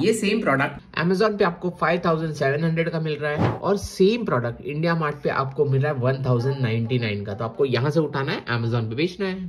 ये same product Amazon पे आपको 5700 का मिल रहा है और सेम प्रोडक्ट इंडिया मार्ट पे आपको मिल रहा है 1099 का। तो आपको यहाँ से उठाना है, Amazon पे बेचना है।